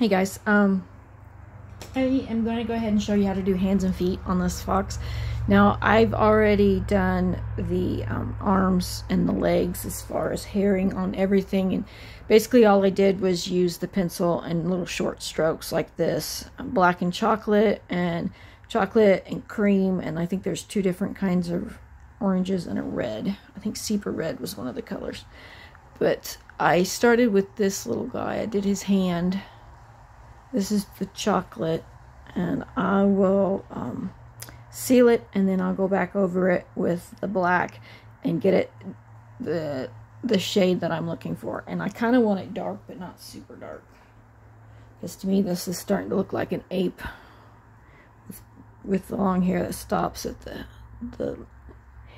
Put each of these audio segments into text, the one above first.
Hey guys, um, I am going to go ahead and show you how to do hands and feet on this fox. Now, I've already done the um, arms and the legs as far as herring on everything. And basically all I did was use the pencil and little short strokes like this. Black and chocolate and chocolate and cream. And I think there's two different kinds of oranges and a red. I think Sepia red was one of the colors. But I started with this little guy. I did his hand this is the chocolate and I will um, seal it and then I'll go back over it with the black and get it the the shade that I'm looking for. And I kind of want it dark but not super dark. Because to me this is starting to look like an ape with, with the long hair that stops at the the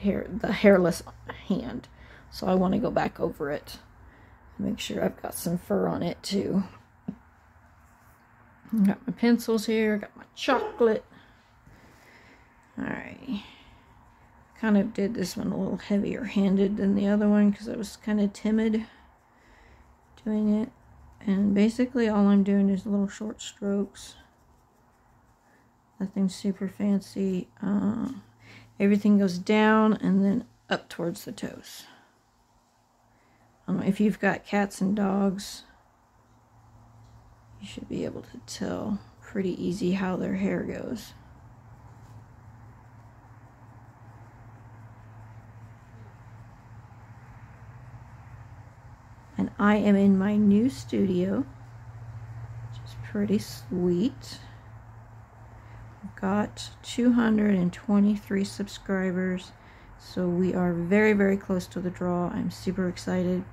hair the hairless hand. So I want to go back over it. Make sure I've got some fur on it too. Got my pencils here, got my chocolate. Alright. Kind of did this one a little heavier handed than the other one because I was kind of timid doing it. And basically all I'm doing is little short strokes. Nothing super fancy. Uh, everything goes down and then up towards the toes. Um, if you've got cats and dogs, you should be able to tell pretty easy how their hair goes. And I am in my new studio, which is pretty sweet. I've got 223 subscribers, so we are very, very close to the draw. I'm super excited.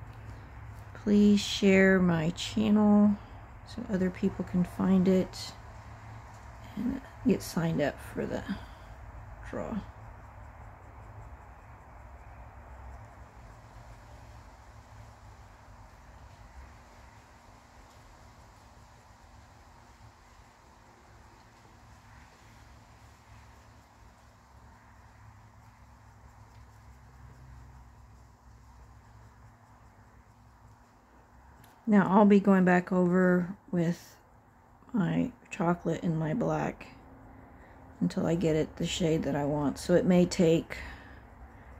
Please share my channel so other people can find it and get signed up for the draw. Now I'll be going back over with my chocolate and my black until I get it the shade that I want. So it may take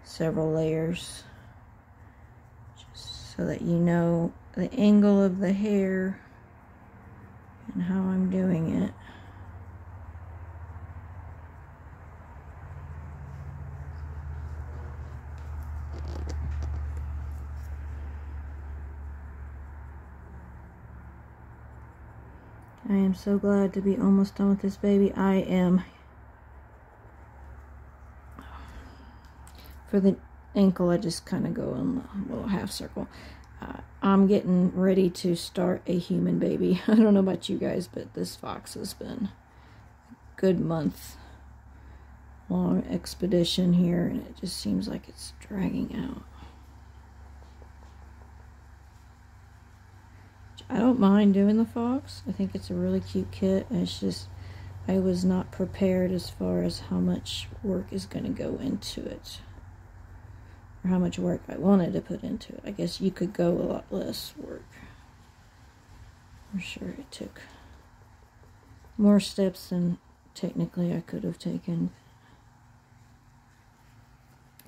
several layers just so that you know the angle of the hair and how I'm doing it. I am so glad to be almost done with this baby. I am. For the ankle, I just kind of go in a little half circle. Uh, I'm getting ready to start a human baby. I don't know about you guys, but this fox has been a good month long expedition here, and it just seems like it's dragging out. I don't mind doing the fox. I think it's a really cute kit. It's just, I was not prepared as far as how much work is going to go into it. Or how much work I wanted to put into it. I guess you could go a lot less work. I'm sure it took more steps than technically I could have taken.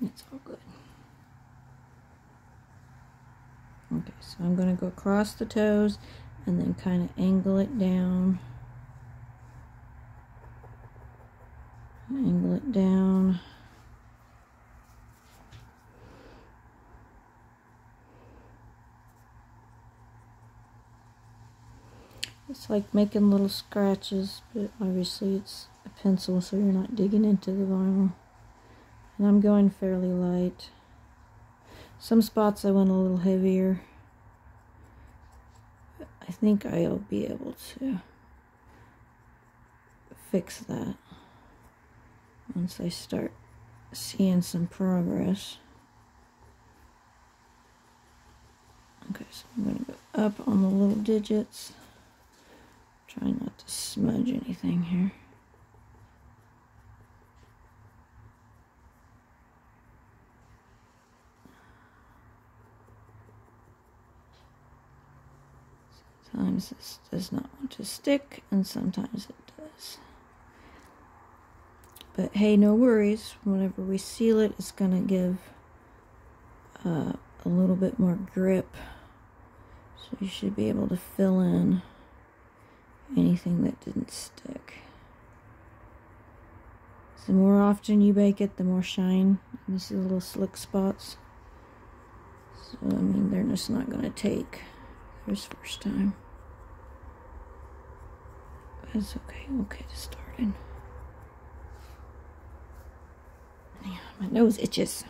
It's all good. Okay, so I'm going to go across the toes and then kind of angle it down. Angle it down. It's like making little scratches, but obviously it's a pencil so you're not digging into the vinyl. And I'm going fairly light. Some spots I went a little heavier. I think I'll be able to fix that once I start seeing some progress. Okay, so I'm going to go up on the little digits. Try not to smudge anything here. Sometimes this does not want to stick, and sometimes it does. But hey, no worries. Whenever we seal it, it's going to give uh, a little bit more grip. So you should be able to fill in anything that didn't stick. So the more often you bake it, the more shine. You see the little slick spots. So, I mean, they're just not going to take this first time. It's okay. Okay to start in. Yeah, my nose itches.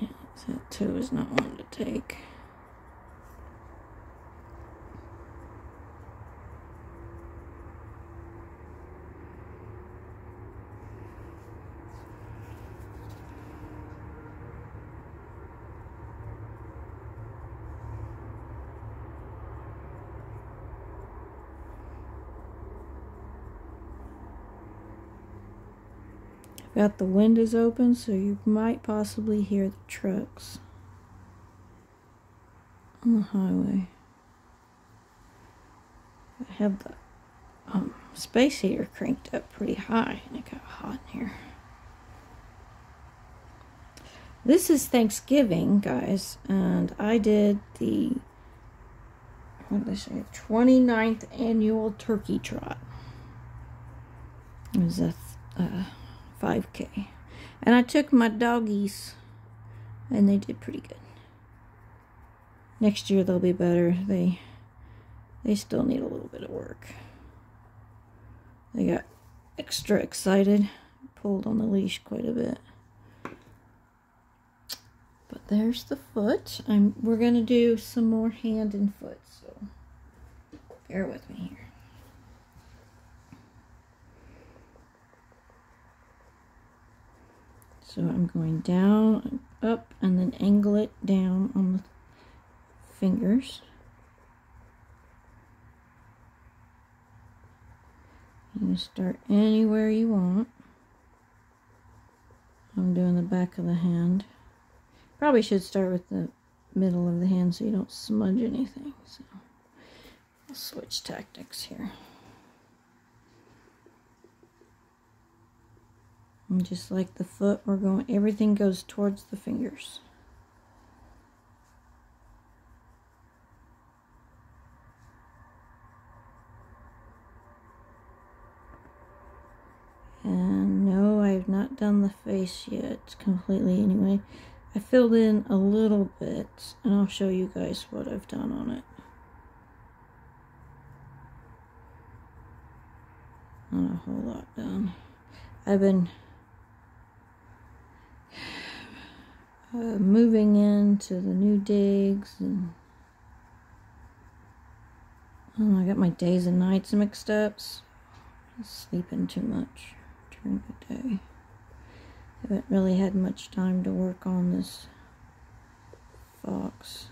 Yeah, that toe is not one to take. Got the windows open, so you might possibly hear the trucks on the highway. I have the um, space heater cranked up pretty high, and it got hot in here. This is Thanksgiving, guys, and I did the what did I say, 29th annual turkey trot. It was a uh, 5K. And I took my doggies, and they did pretty good. Next year they'll be better. They they still need a little bit of work. They got extra excited, pulled on the leash quite a bit. But there's the foot. I'm we're gonna do some more hand and foot, so bear with me here. So I'm going down, up, and then angle it down on the fingers. You can start anywhere you want. I'm doing the back of the hand. Probably should start with the middle of the hand so you don't smudge anything. So I'll switch tactics here. And just like the foot, we're going, everything goes towards the fingers. And no, I have not done the face yet completely anyway. I filled in a little bit, and I'll show you guys what I've done on it. Not a whole lot done. I've been uh, moving into the new digs and oh, I got my days and nights mixed up. Sleeping too much during the day. Haven't really had much time to work on this fox.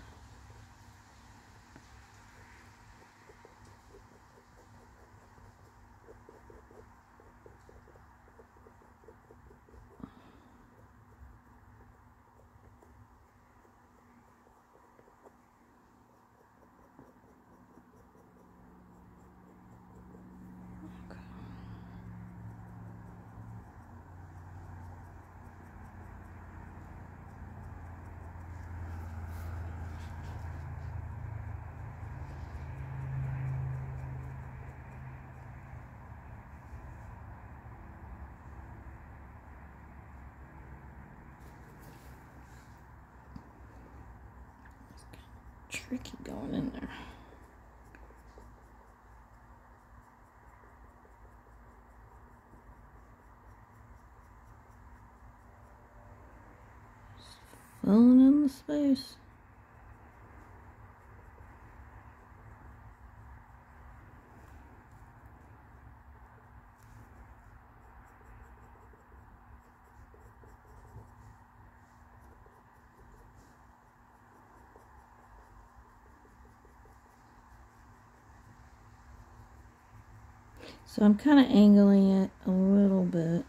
Tricky going in there. Filling in the space. So I'm kind of angling it a little bit.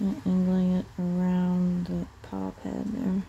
and angling it around the top head there.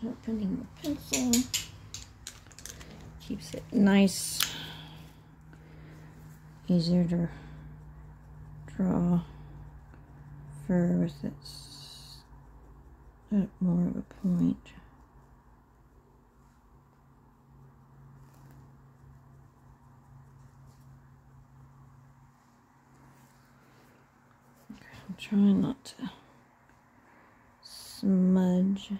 Sharpening the pencil keeps it nice, easier to draw fur with its at more of a point. I'm trying not to smudge.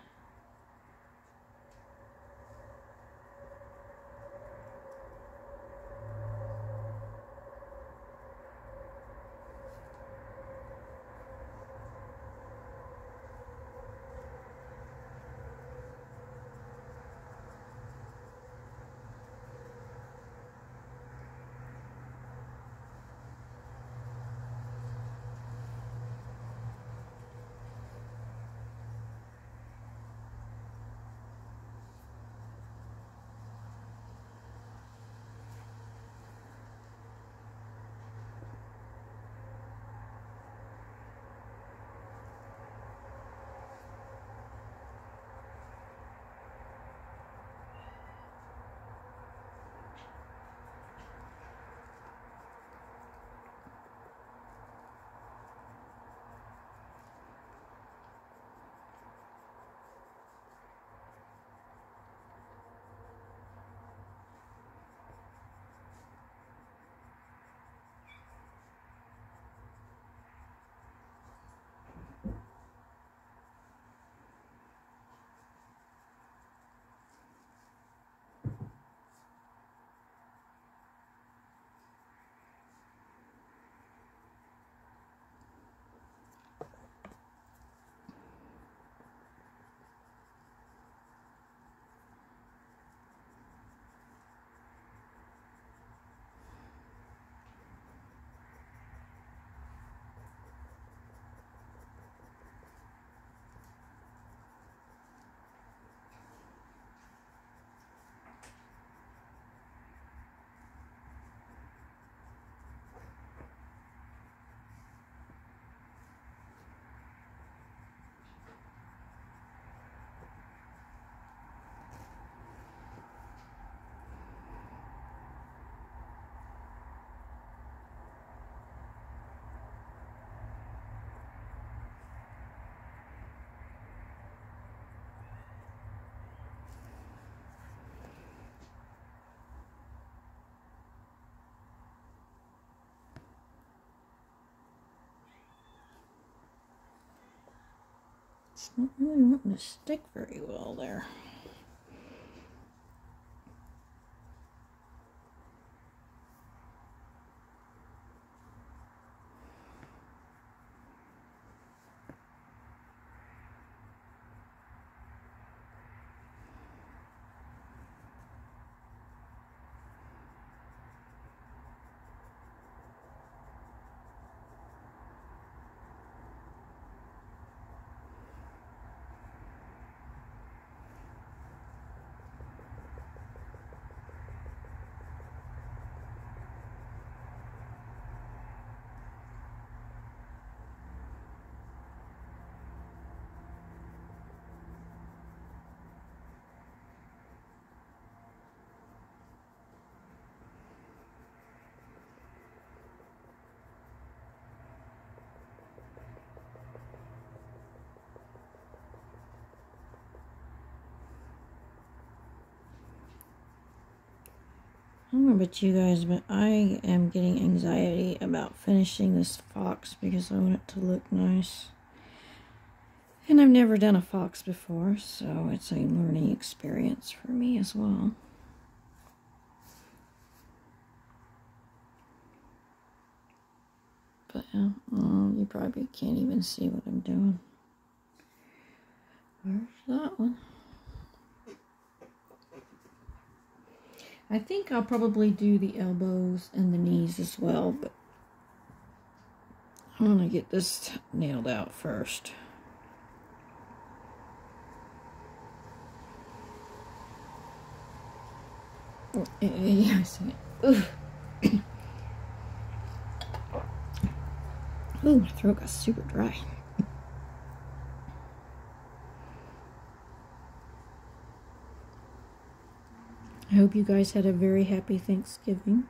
It's not really wanting to stick very well there. About you guys, but I am getting anxiety about finishing this fox because I want it to look nice. And I've never done a fox before, so it's a learning experience for me as well. But yeah, oh, you probably can't even see what I'm doing. Where's that one? I think I'll probably do the elbows and the knees as well, but I'm going to get this nailed out first. Oh, eh, eh, I see it. Ooh, my throat got super dry. I hope you guys had a very happy Thanksgiving.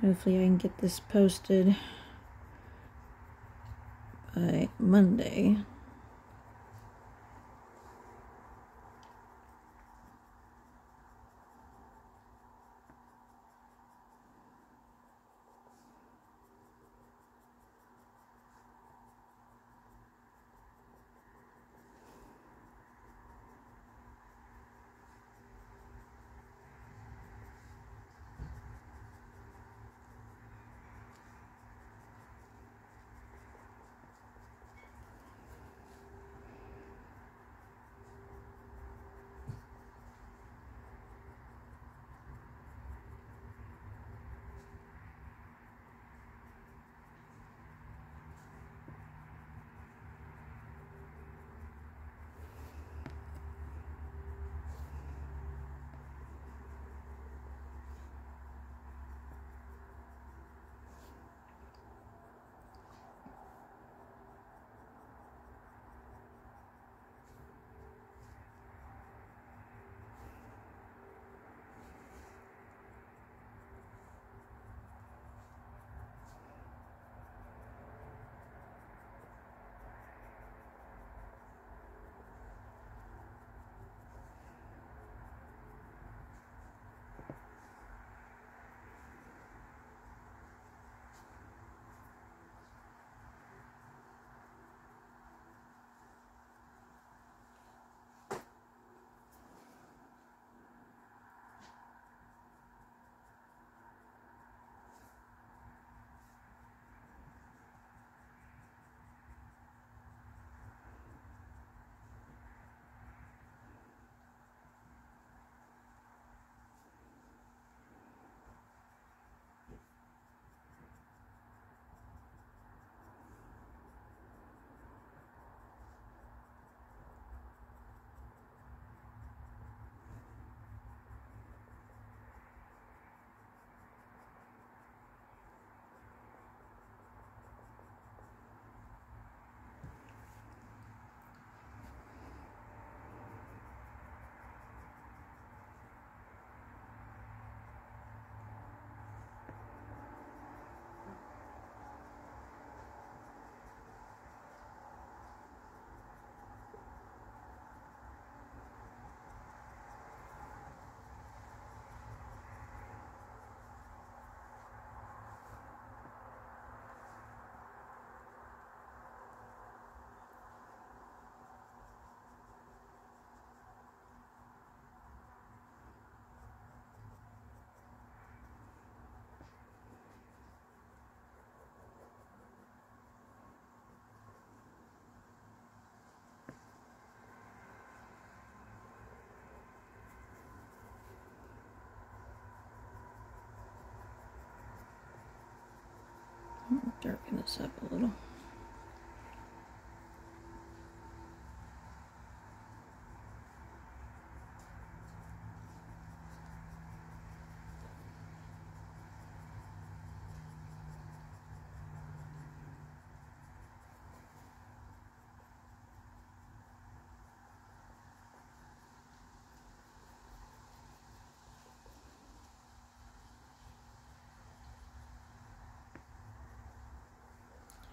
Hopefully I can get this posted by Monday. Darken this up a little.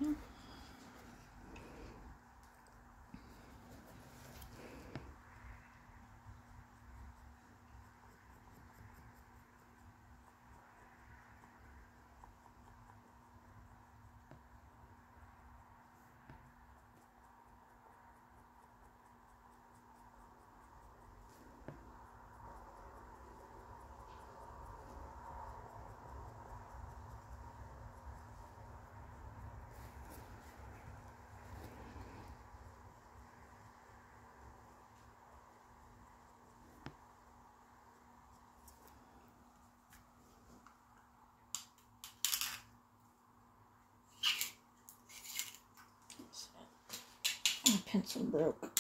Mm-hmm. My pencil broke.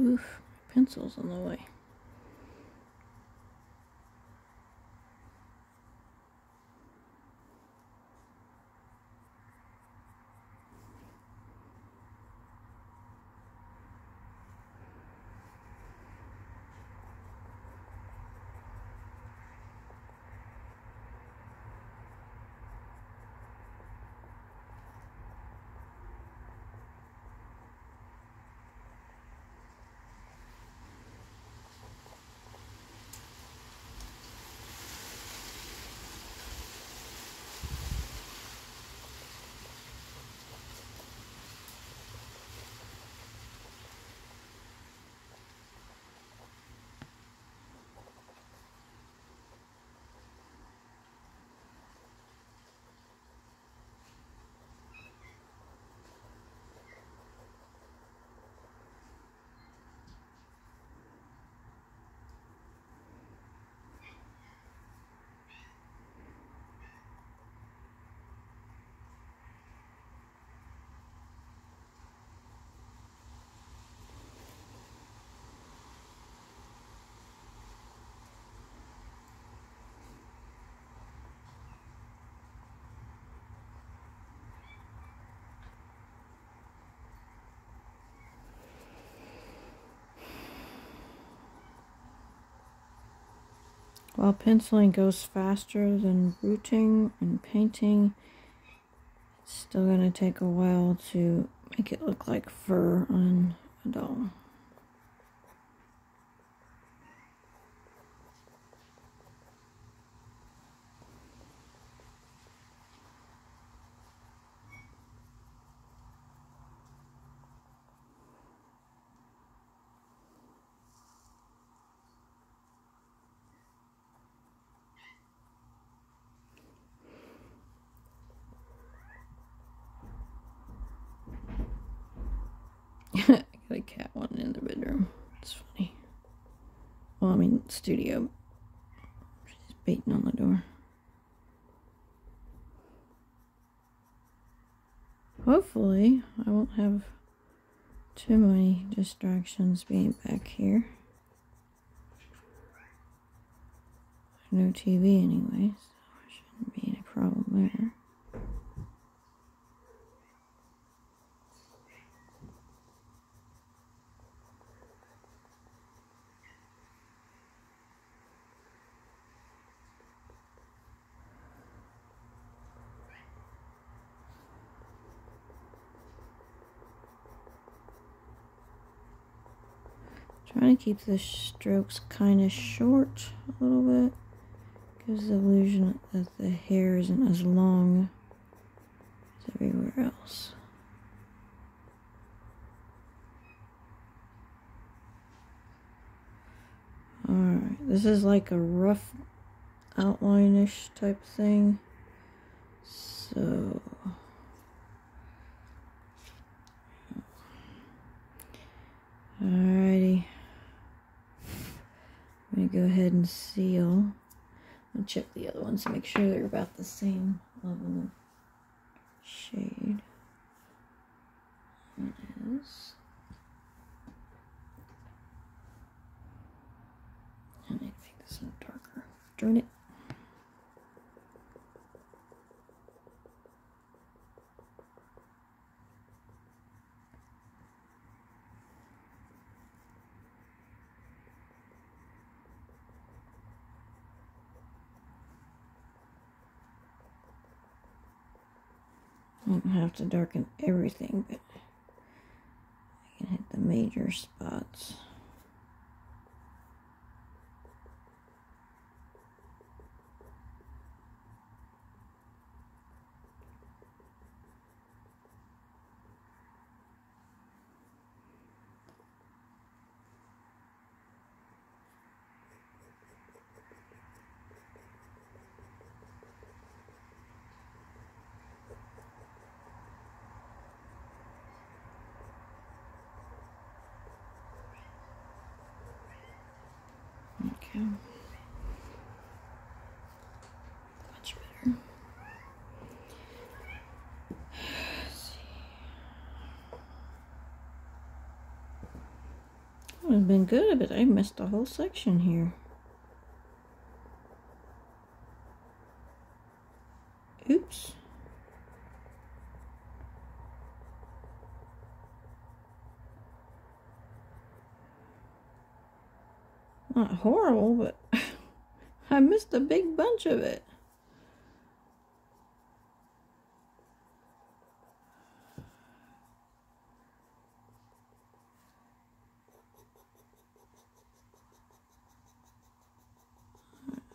Oof, pencil's on the way. While penciling goes faster than rooting and painting, it's still going to take a while to make it look like fur on a doll. I got a cat one in the bedroom. It's funny. Well, I mean, studio. She's beating on the door. Hopefully, I won't have too many distractions being back here. No TV anyway, so shouldn't be any problem there. Trying to keep the strokes kind of short a little bit. Gives the illusion that the hair isn't as long as everywhere else. Alright, this is like a rough outline-ish type thing. So Alrighty. I'm gonna go ahead and seal. I'll check the other ones to make sure they're about the same level of shade. It is. And I think this is darker. Darn it. Don't have to darken everything, but I can hit the major spots. Okay. Much better. Would have been good, but I missed a whole section here. Oops. Not but I missed a big bunch of it.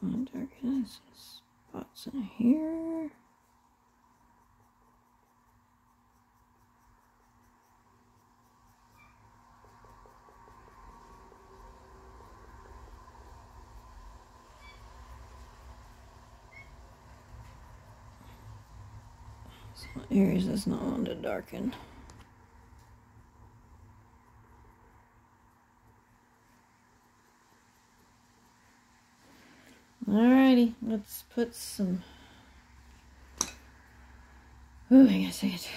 Darken spots in here. Areas that's not want to darken. Alrighty, let's put some. Oh, I gotta say it.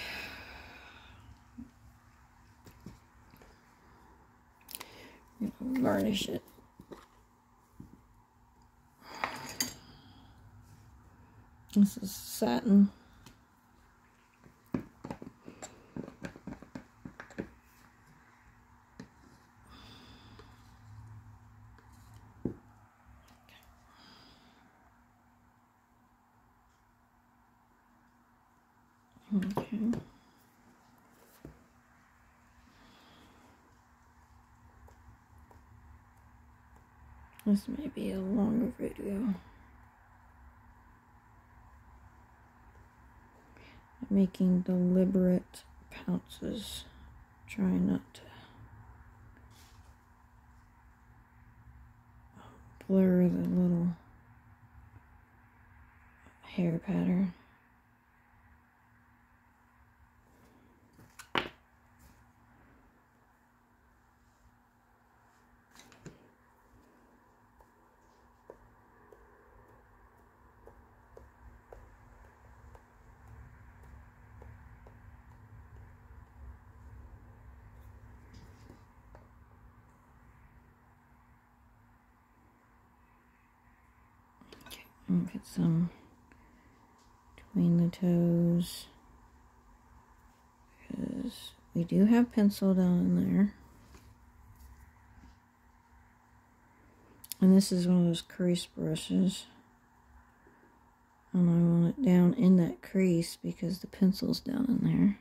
Varnish it. This is satin. Okay. This may be a longer video. I'm making deliberate pounces, trying not to um, blur the little hair pattern. And get some between the toes. Because we do have pencil down in there. And this is one of those crease brushes. And I want it down in that crease because the pencil's down in there.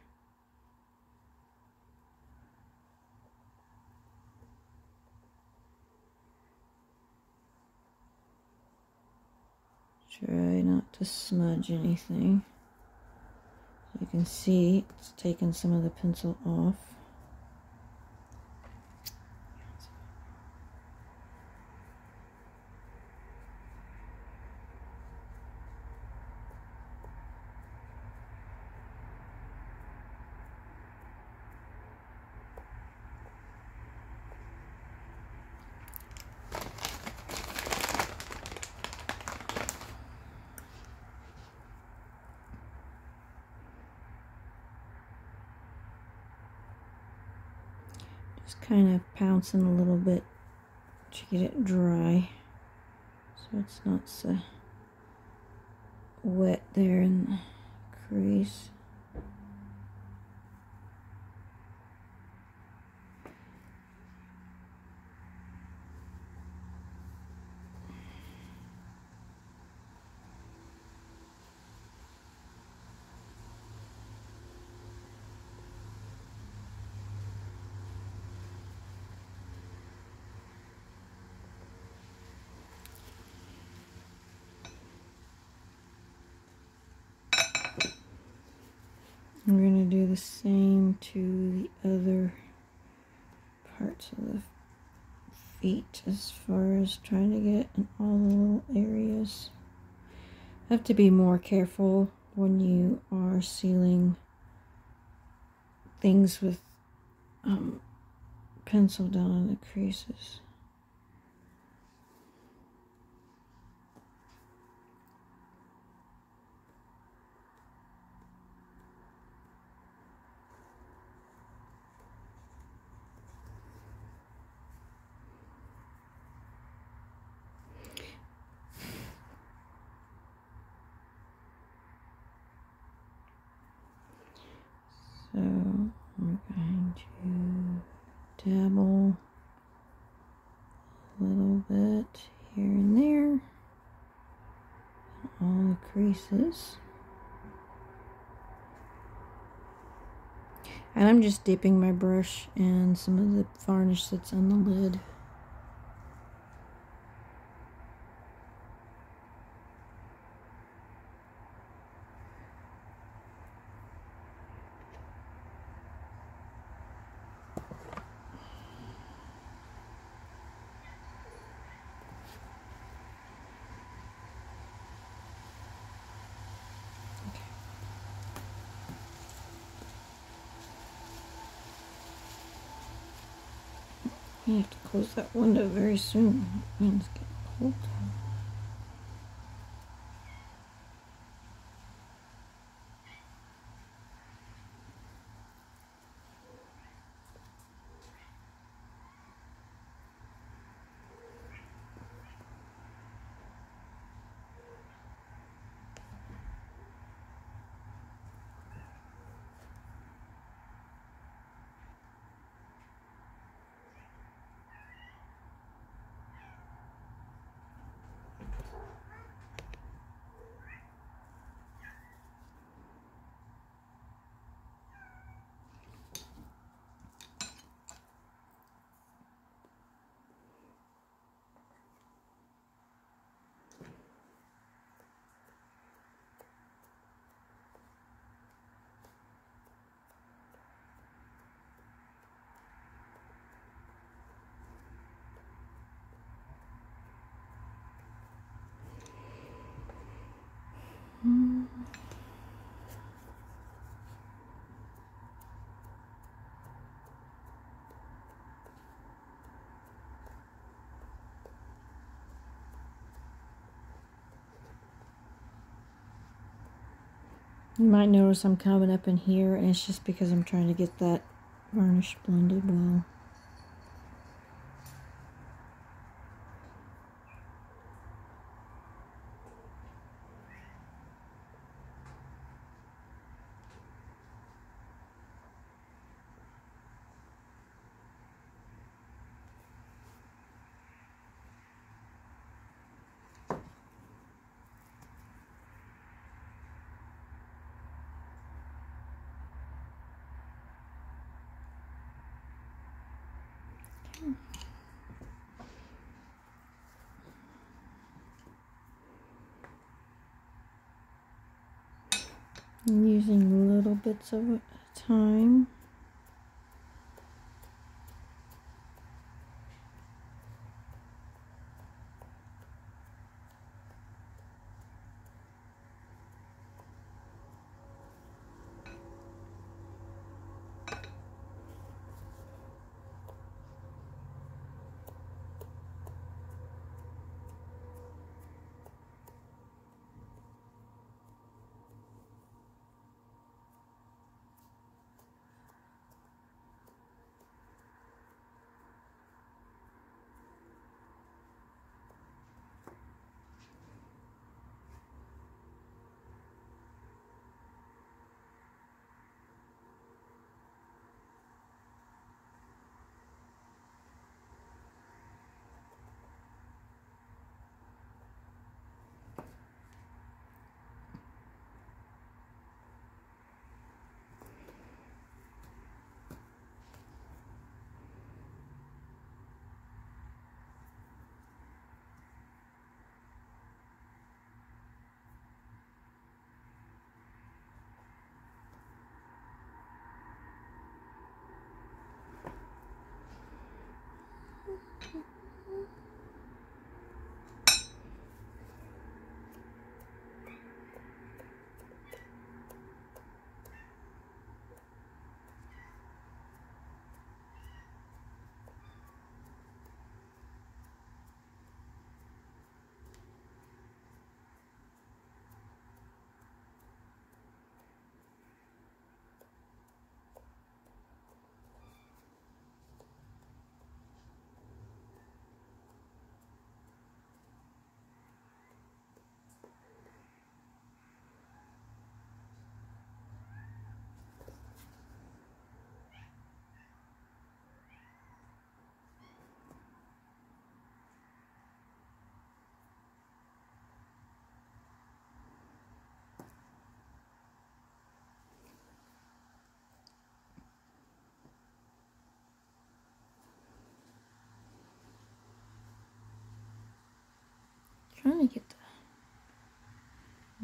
Try not to smudge anything. You can see it's taken some of the pencil off. Kind of pouncing a little bit to get it dry so it's not so wet there in the crease. We're going to do the same to the other parts of the feet as far as trying to get in all the little areas. Have to be more careful when you are sealing things with um, pencil down in the creases. We're going to dabble a little bit here and there, all the creases. And I'm just dipping my brush in some of the varnish that's on the lid. Close that window very soon. It means getting cold. You might notice I'm coming up in here, and it's just because I'm trying to get that varnish blended well. I'm using little bits of time. Trying to get the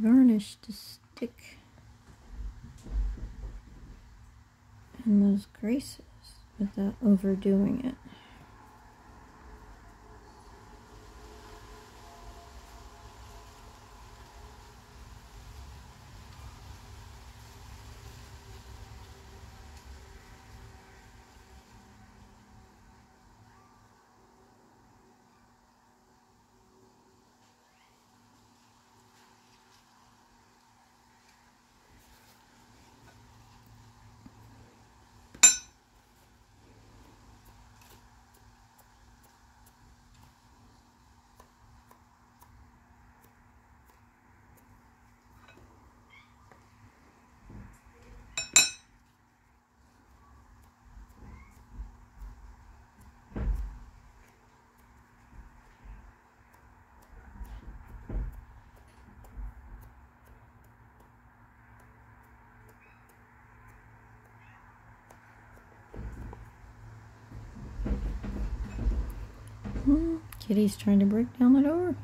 varnish to stick in those creases without overdoing it. Kitty's trying to break down the door.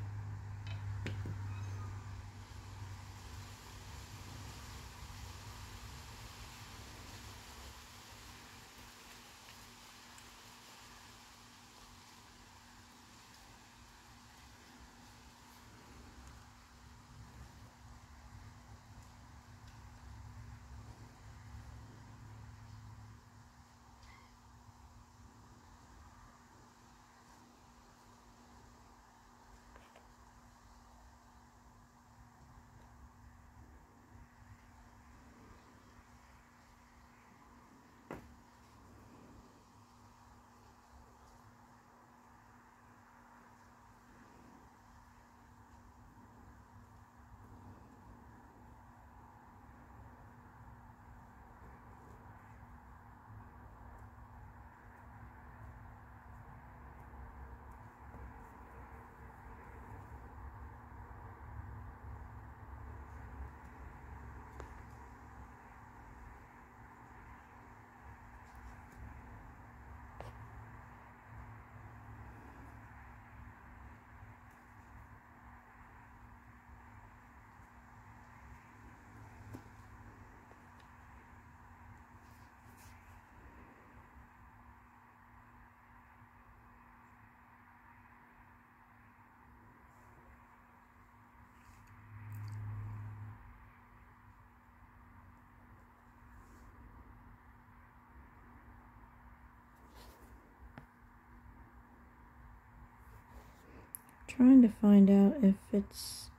Trying to find out if it's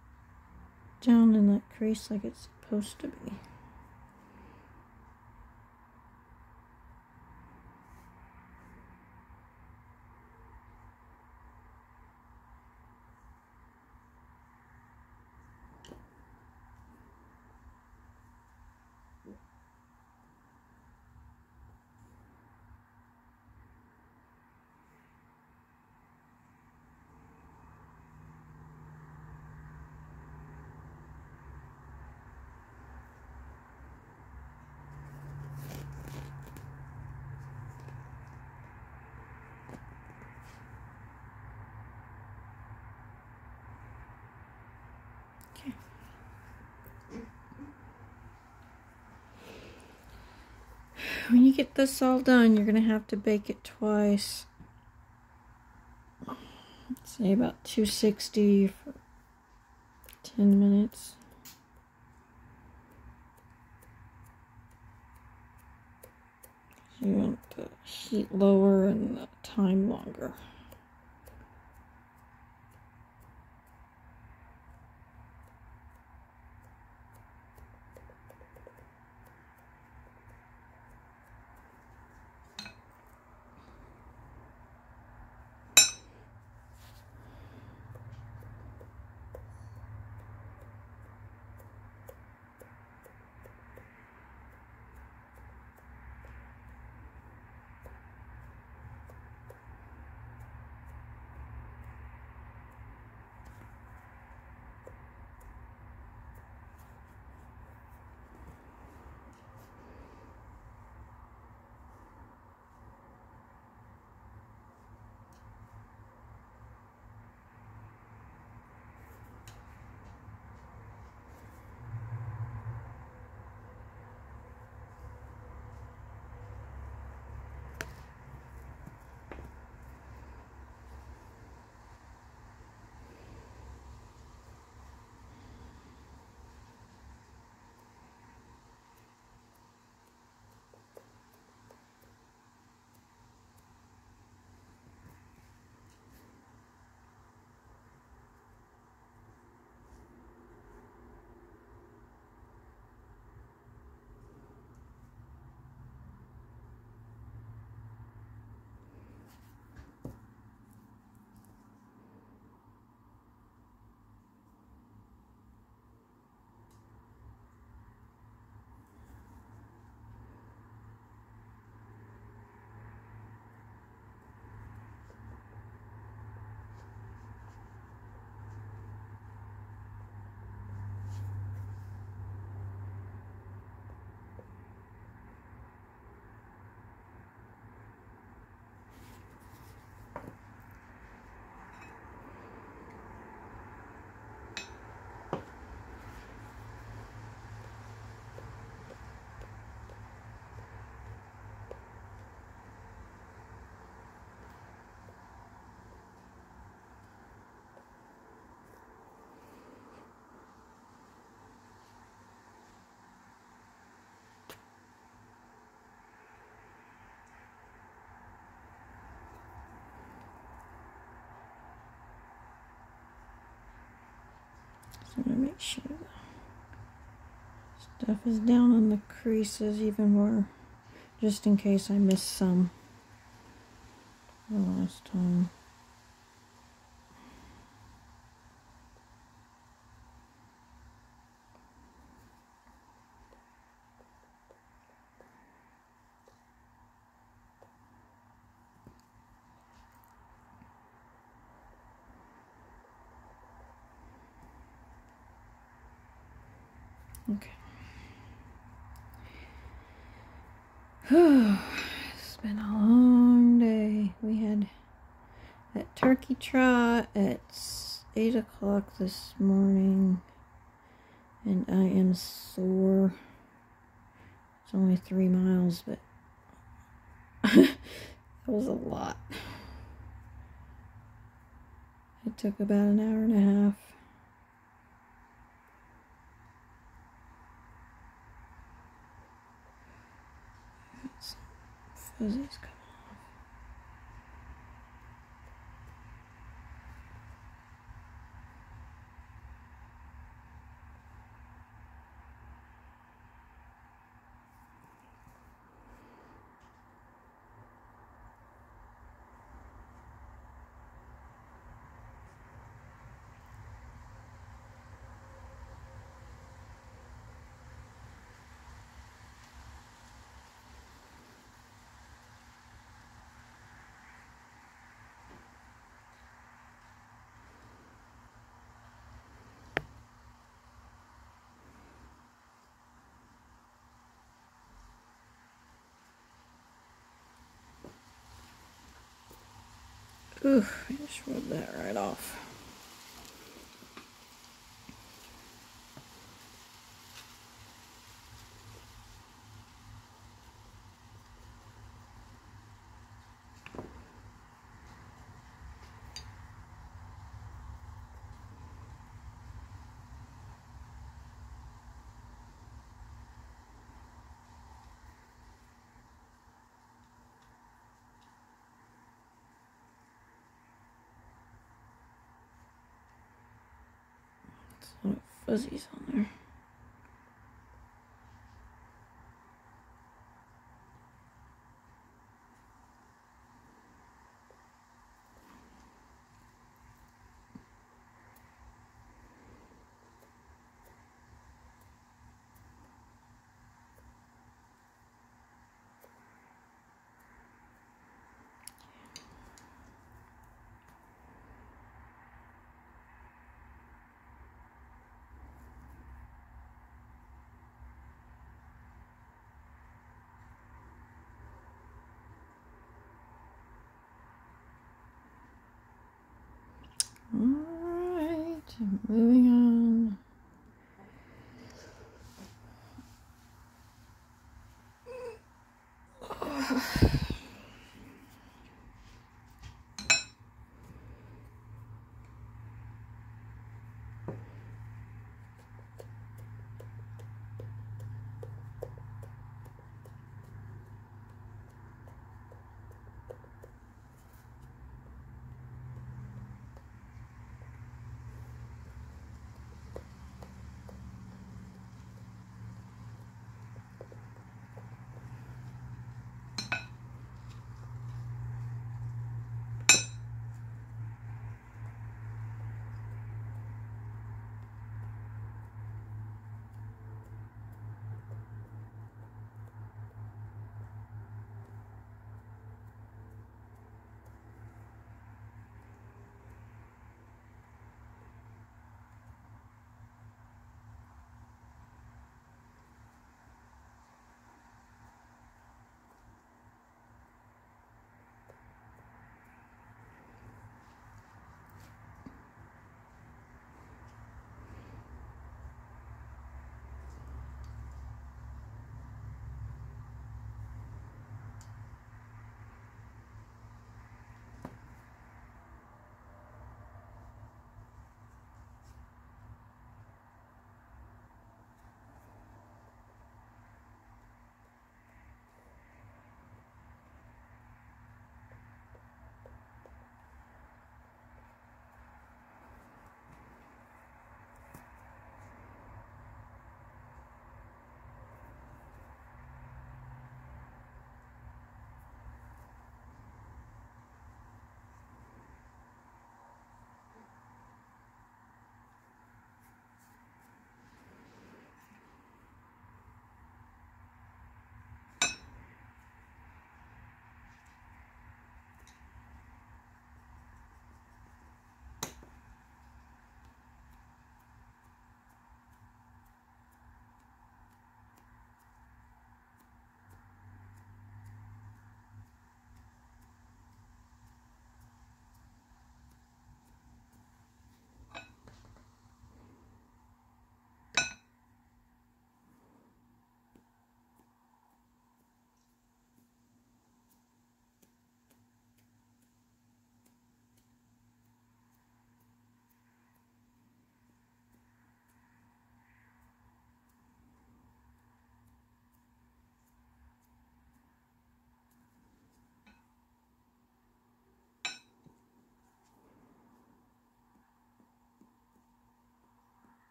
down in that crease like it's supposed to be. when you get this all done, you're going to have to bake it twice. Say about 260 for 10 minutes. You want the heat lower and the time longer. Want to make sure stuff is down on the creases even more, just in case I miss some the last time. Okay. it's been a long day. We had that turkey trot at 8 o'clock this morning. And I am sore. It's only three miles, but that was a lot. It took about an hour and a half. Ooh, I just rubbed that right off. A lot of fuzzies on there. Alright, moving on.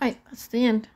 All right, that's the end.